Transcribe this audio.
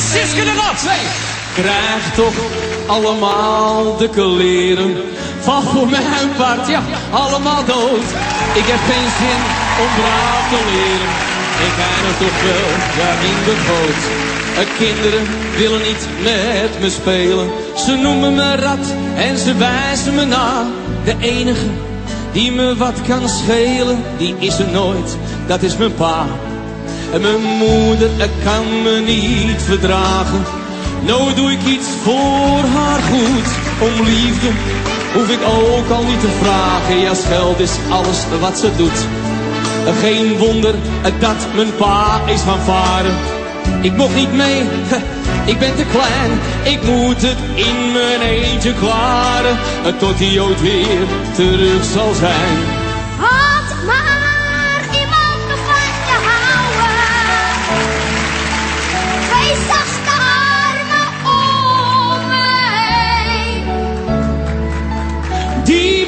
en Siske de. Krijg toch allemaal de kleren van voor mijn part, ja, allemaal dood. Ik heb geen zin om braaf te leren. Ik eindig toch wel daar in de. Eh, Kinderen willen niet met me spelen. Ze noemen me rat en ze wijzen me na. De enige die me wat kan schelen, die is er nooit. Dat is mijn pa. En mijn moeder ik kan me niet verdragen. Nou doe ik iets voor haar goed. Om liefde hoef ik ook al niet te vragen. Ja, geld is alles wat ze doet. Geen wonder dat mijn pa is van varen. Ik mocht niet mee, ik ben te klein. Ik moet het in mijn eentje klaren. Tot hij ooit weer terug zal zijn. Die